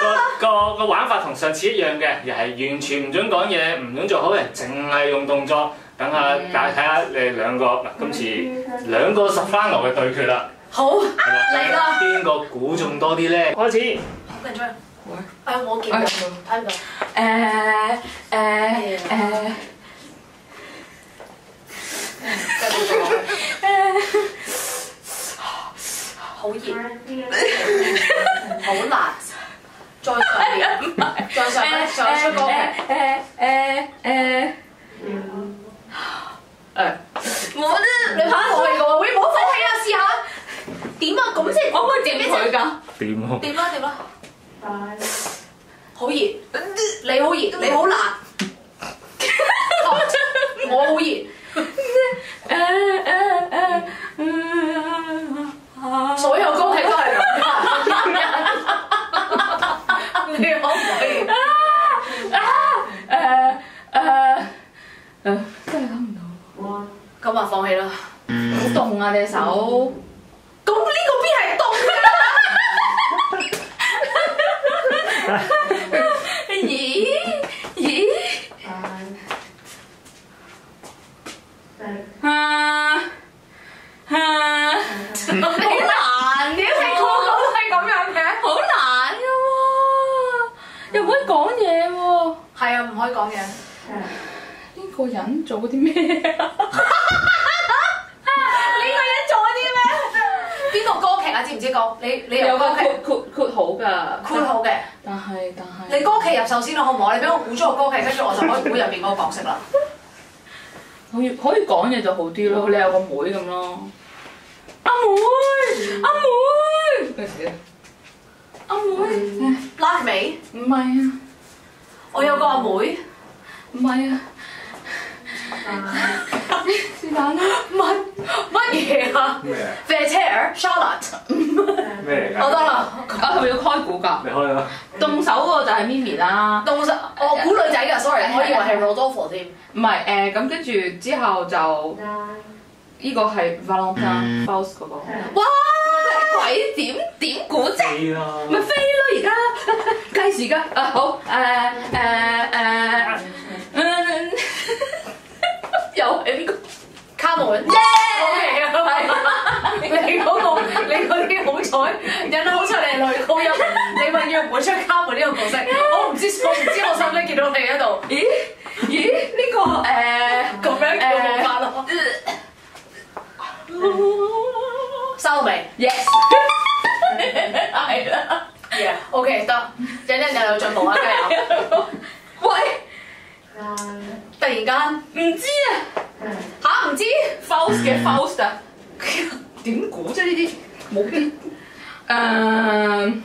個個個玩法同上次一樣嘅，又係完全唔准講嘢，唔准做好人，淨係用動作。等下大家睇下你哋兩個嗱，今次兩個十番流嘅對決啦，好，嚟啦邊個估中多啲咧？開始。好緊張。誒，我見唔到，睇唔到。誒誒誒。好熱，好辣，再上一，再上一，上出歌劇。誒誒誒誒我覺得你嚇我嚟嘅喎，會，唔好睇啊！試下點啊？咁先我可以掂佢㗎。點啊？點啦點啦，係啊，唔可以講嘢。呢個人做啲咩啊？呢個人做 啲咩？邊個歌劇啊？知唔知講？你你有有個歌劇括括括好㗎，括好嘅。但係但係你歌劇入手先啦，好唔好？你俾我估咗個歌劇，跟住我就可以估入邊嗰個角色啦。可以可以講嘢就好啲咯。你有個妹咁咯。阿妹，阿妹，咩？阿妹，拉尾，唔係啊，我有個阿妹，唔係啊，是但啦。乜乜嘢啊咩啊？？Fair Charlotte，咩嚟㗎？我得啦。啊，係咪要開估㗎？你動手嗰個就係 Mimi 啦。動手，我估女仔㗎，sorry，我以為係 Rodolfo 添。唔係誒，咁跟住之後就呢個係 Valentine Faust 嗰個。哇！鬼點點估啫？咪飛咯而家，計時間啊好誒誒誒嗯，又係呢個卡門，耶！OK 啊，係啊，你嗰個你嗰啲好彩，引得好彩你係女高音，你咪要唔會出卡門呢個角色，我唔知我唔知我使唔使見到你喺度咦咦呢個誒咁樣叫冇法咯，收到未 yes 係啦，？Yeah，OK 得，忍忍忍有進步啊，加油！喂突然間唔知啊吓唔知 Faust 嘅 Faust 啊，點估啫呢啲冇啲誒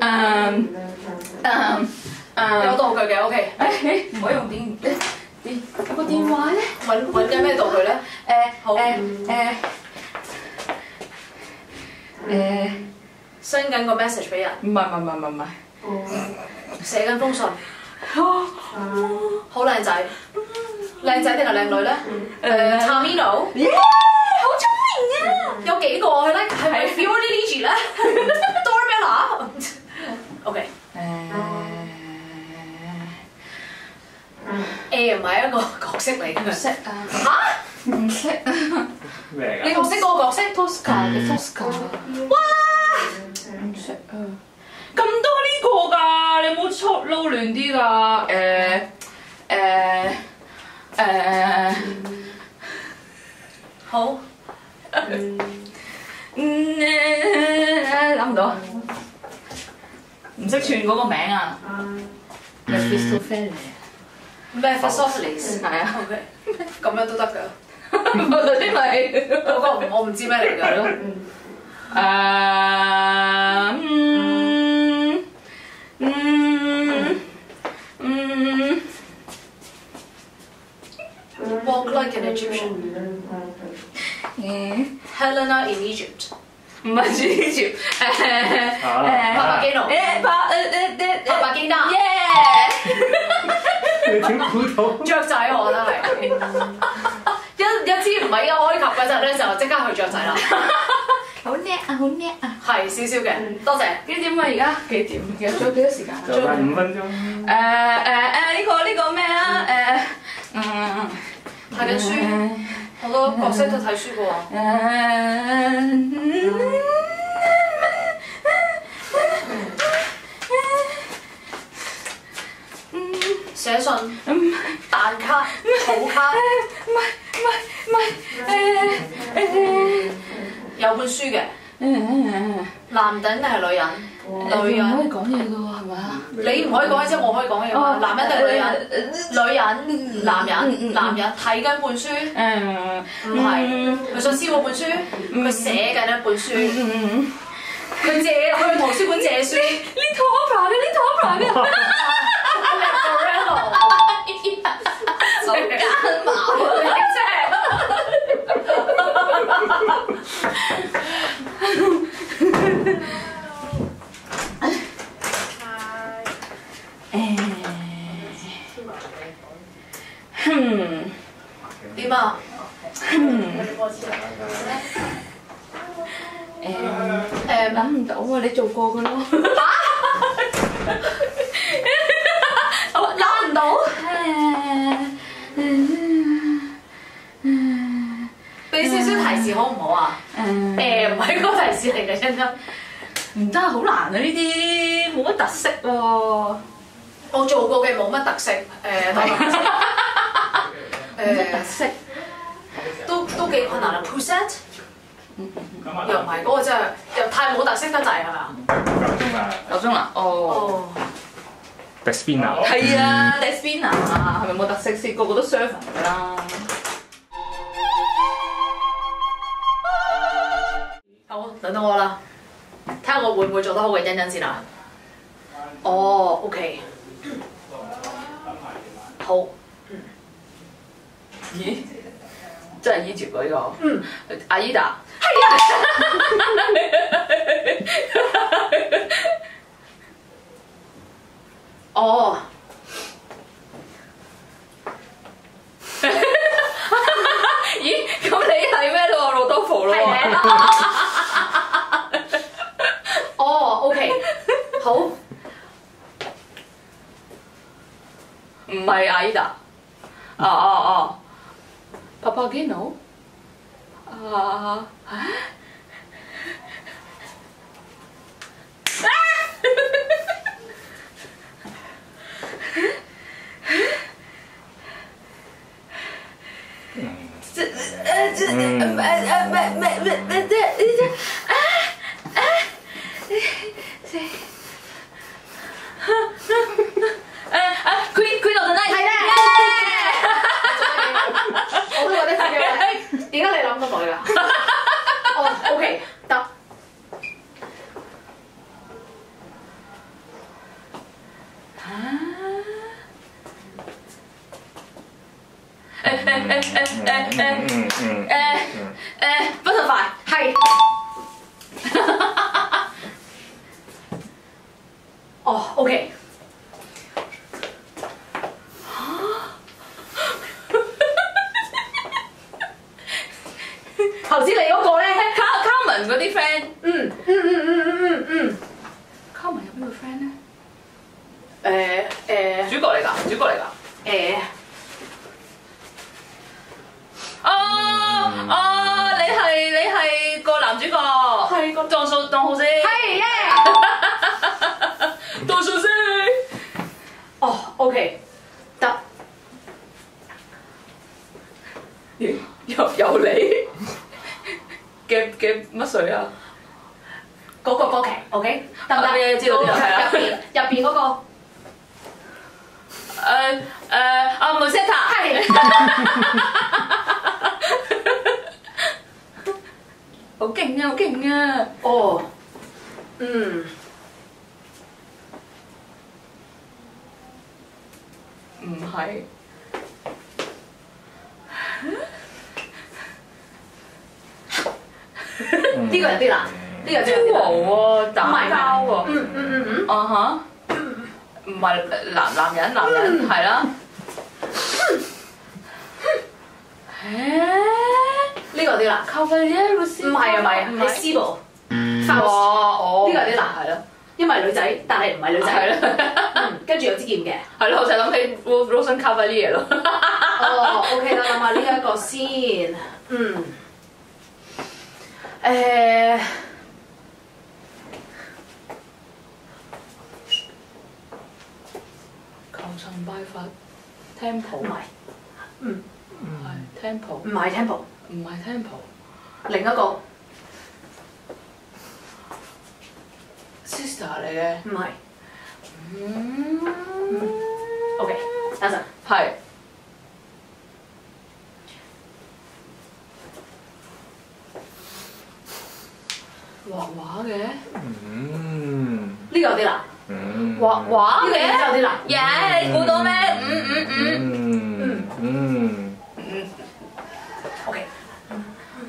誒誒誒有道具嘅 OK，誒誒唔可以用電電有個電話咧。揾揾緊咩道具咧？誒好誒誒誒，send 緊個 message 俾人，唔係唔係唔係唔係，寫緊封信，好靚仔，靚仔定係靚女咧？誒 Tamino。耶，好聰明啊！有幾個佢咧？係咪 Fiona Ligi 咧？Dorabella。OK。A 唔係一個角色嚟唔嘅。識啊，嚇？唔識啊咩㗎？你唔識嗰個角色？，Tosca 嘅 Tosca，哇！唔識啊，咁多呢個㗎，你有冇錯撈亂啲㗎？誒誒誒，好，嗯誒諗唔到，唔識串嗰個名啊。咩 f a s o p h i l e s 係啊，OK，咁樣都得㗎。我頭先咪嗰個我唔知咩嚟㗎咯。誒嗯嗯嗯 Walk like an Egyptian. 嗯，Helena in Egypt. 唔係住住誒誒帕帕基諾雀仔 我覺得係。一一支唔係一開及嗰陣咧，就即刻去雀仔啦。好叻啊！好叻啊！係少少嘅，多謝。幾點啊？而家幾點？其實仲有幾多時間仲有五分鐘。誒誒誒呢個呢個咩啊？誒嗯睇緊書，好多角色都睇書嘅喎。寫信、蛋卡、草卡，有本書嘅，男人定係女人？女人。可以講嘢嘅喎，係咪啊？你唔可以講嘅啫，我可以講嘢。嘛。男人定女人？女人、男人、男人。睇緊本書，嗯。唔係。佢想燒嗰本書，佢寫緊一本書，嗯，佢借去圖書館借書。呢套 opera 嘅，呢套 opera 嘅。手間毛，你真係 嗯點啊？誒誒諗唔到啊！你做過嘅咯。拉唔到，俾少少提示好唔好啊？誒唔係嗰個提示嚟嘅，真真。唔得，好難啊！呢啲冇乜特色喎。我做過嘅冇乜特色，誒 冇乜特色。都都幾困難啊！Pousette 又唔係嗰個真係又太冇特色得滯係咪啊？夠鐘啦。夠鐘啦。哦。哦，Despina。係啊 d e s p i n a 係咪冇特色先？個個都 serve 㗎啦。到我啦，睇下我會唔會做得好嘅欣欣先啊。哦，OK，好，咦？真係依住嗰個。嗯。阿依達。哦，咦？咁你係咩咯？老多福咯係喎。嘅。哦，OK，好，唔系阿姨哒哦哦哦。Papa gino 啊！啊啊啊啊这这呃这呃没呃没没没没这係個當數當號先，係耶！當數先。哦，OK，得。咦又又你？嘅嘅乜水啊？嗰個歌劇，OK，得唔得？入邊入邊嗰個誒誒啊 m u s e t a 係 好勁啊！好勁啊！哦，嗯，唔係。呢個有啲難，呢個真係有啲難。喎，打交喎。嗯嗯嗯嗯，啊哈，唔係男男人男人係啦。誒，呢個啲難。靠佢啫，老師。唔係啊，唔係啊，係 C 部，哇，哦，呢個有啲難係咯，因為女仔，但係唔係女係仔。咯，嗯，跟住有支劍嘅。係咯，我就諗起 Rosen Cavalier 咯。哦，OK 啦，諗下呢一個先。嗯。誒，求神拜佛，temple 唔係，係 temple，唔係 temple，唔係 temple。另一個 sister 嚟嘅。唔係。嗯 OK，等陣。係。畫畫嘅，嗯呢個有啲難。嗯畫畫呢個有啲難。耶！你估到咩？嗯嗯嗯。嗯嗯 OK。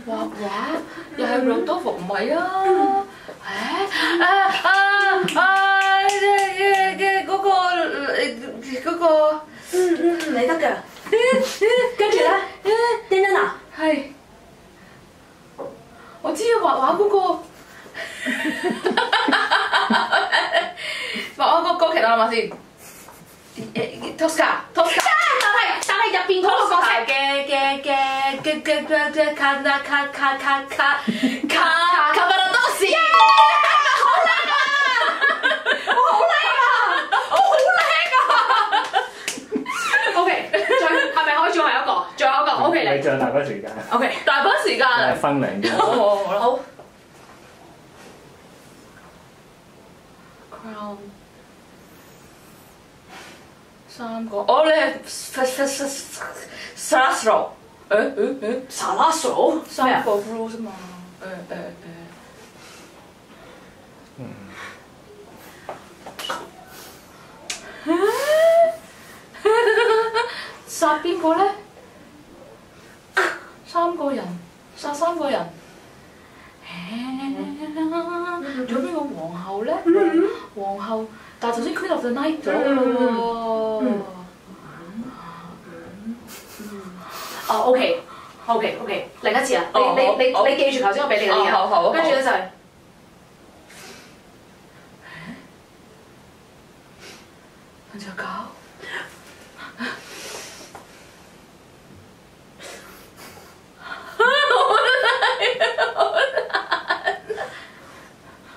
畫畫又係魯多福唔係啊？誒啊啊啊！嘅嘅嘅嗰個誒嗰個嗯嗯嗯，你得㗎。跟住咧，欣欣啊，係，我知啊，畫畫嗰個畫畫個歌劇啊，諗下先。Tosca Tosca 但係但係入邊嗰個角色嘅嘅嘅嘅嘅嘅嘅卡卡卡卡卡卡卡卡巴多士。，O K，最係咪可以仲有一個？仲有一個，O K 嚟你仲有大把時間，，O K，大把時間啊！分零嘅。好好，，crown 三個，哦你係 Sarastro，誒誒誒，查拉索咩啊？三個 rule 啫嘛，誒誒誒。殺邊個咧？三個人，殺三個人。仲有邊個皇后咧？皇后，但係頭先 Queen of the Night 咗㗎咯喎。哦，O K，O K，O K，另一次啊，你你你你記住頭先我俾你嘅呢好好好，跟住咧就係瞓著覺。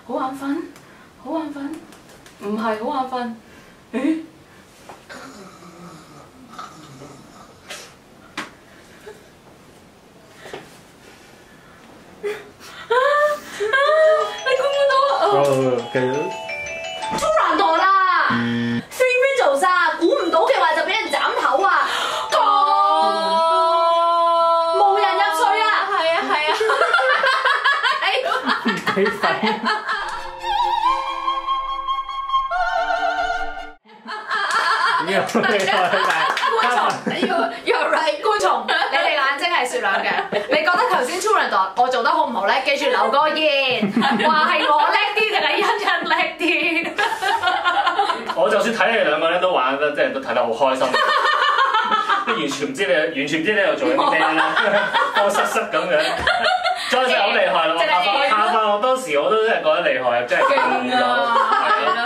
好眼瞓，好眼瞓，唔係好眼瞓，誒？你估唔估到度啦，Three Riddles 啊，估唔到嘅話就俾人斬頭啊！哦無人入睡啊！係啊係啊，你瞓。呢個呢觀眾，你要 you're right，觀眾，你哋眼睛係雪亮嘅。你覺得頭先超人度我做得好唔好咧？記住留個言，話係我叻啲定係欣欣叻啲？我就算睇你哋兩個咧都玩得，即係都睇得好開心。都 完全唔知你，完全唔知你喺度做緊啲咩啦，慌失失咁樣。再就好厲害咯！下翻下翻我當時我都真係覺得厲害，真係勁啊，